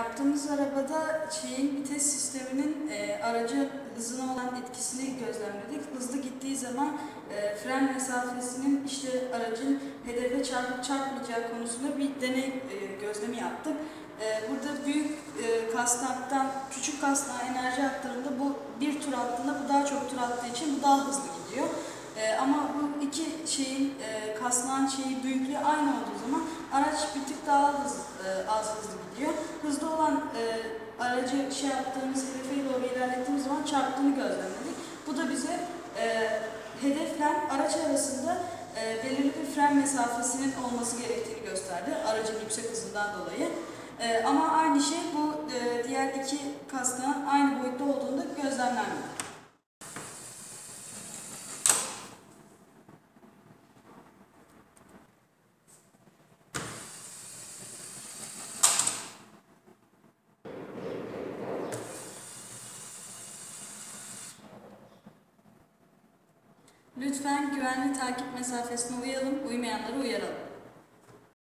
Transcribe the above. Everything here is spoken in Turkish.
yaptığımız arabada şeyin vites sisteminin e, aracı hızına olan etkisini gözlemledik. Hızlı gittiği zaman e, fren mesafesinin işte aracın hedefe çarpıp çarpmayacağı konusunda bir deney e, gözlemi yaptık. E, burada büyük e, kasnaktan küçük kasnağa enerji attığında bu bir tur attığında bu daha çok tur attığı için bu daha hızlı gidiyor. E, ama bu iki şeyin e, kasnağın şeyi büyüklüğü aynı olduğu zaman araç bir tık daha hız, e, az hızlı gidiyor. Hızlı olan e, aracı şey yaptığımız hedefe doğru ilerlettiğimiz zaman çarptığını gözlemledik. Bu da bize e, hedefle araç arasında e, belirli bir fren mesafesinin olması gerektiğini gösterdi aracın yüksek hızından dolayı. E, ama aynı şey bu e, diğer iki kasnağın aynı boyutta olduğunda gözlemlenmedi. Lütfen güvenli takip mesafesine uyalım, uymayanları uyaralım.